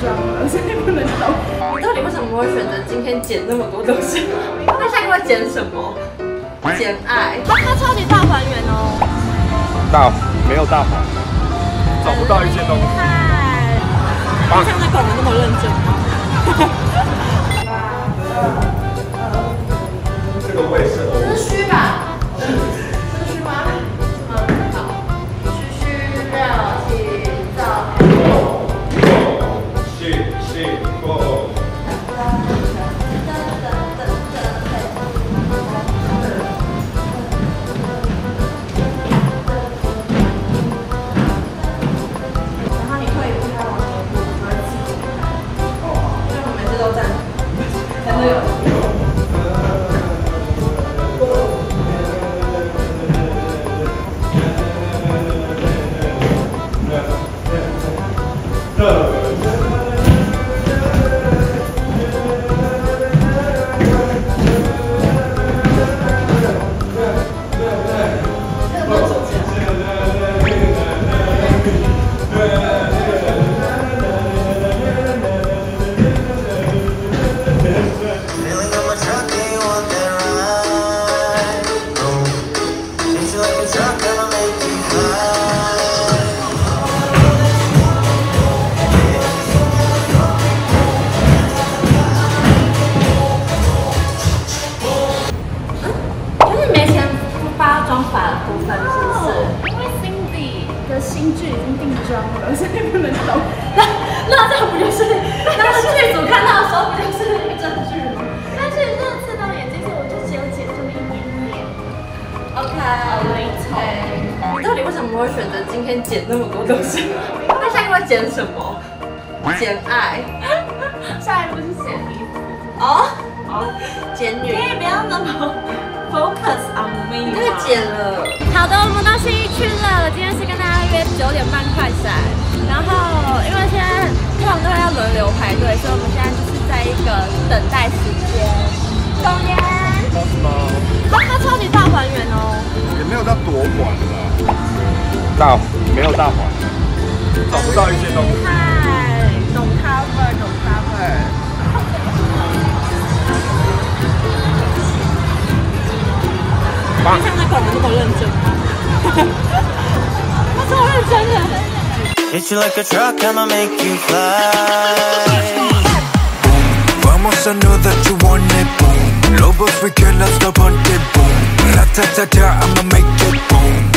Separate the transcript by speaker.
Speaker 1: 装了，所以不能动。
Speaker 2: 你到底为什么会选择今天剪那么多东西？那下一个会剪什么？剪爱，它它超级大还原哦。
Speaker 3: 大没有大还，找不到一些东西。
Speaker 2: 太，像在搞的那么认真吗？就
Speaker 1: 新剧已经定妆了，所以不能动。
Speaker 2: 那那这不就是，那剧组看到的时候不就是那个证据吗
Speaker 1: 但是这次到眼睛，所以我就只有剪这么？一点点。
Speaker 2: ？OK，
Speaker 1: 没错
Speaker 2: 你到底为什么？会选择今天剪那么？多东西？那下一个会剪什么？剪爱。
Speaker 1: 下一步是剪衣服。
Speaker 2: 哦哦，剪女。
Speaker 1: 可以不要那么？focus on me
Speaker 2: 你这个剪了。
Speaker 4: 好的，九点半快闪，然后因为现在通常都要轮流排队，所以我们现在就是在一个等待时间。总监，
Speaker 3: 是吗？
Speaker 4: 它超级大还原哦。
Speaker 3: 也没有到多还啦。大没有大还，找不到一些东西。
Speaker 4: 嗨，懂 cover，懂 cover。
Speaker 3: 棒
Speaker 2: 像那狗人那么认真？
Speaker 5: Hit you like a truck, I'ma make you fly.
Speaker 6: Boom, Vamos, I know that you want it, boom. Lobos, we cannot stop on it, boom. Ta ta ta, I'ma make it boom.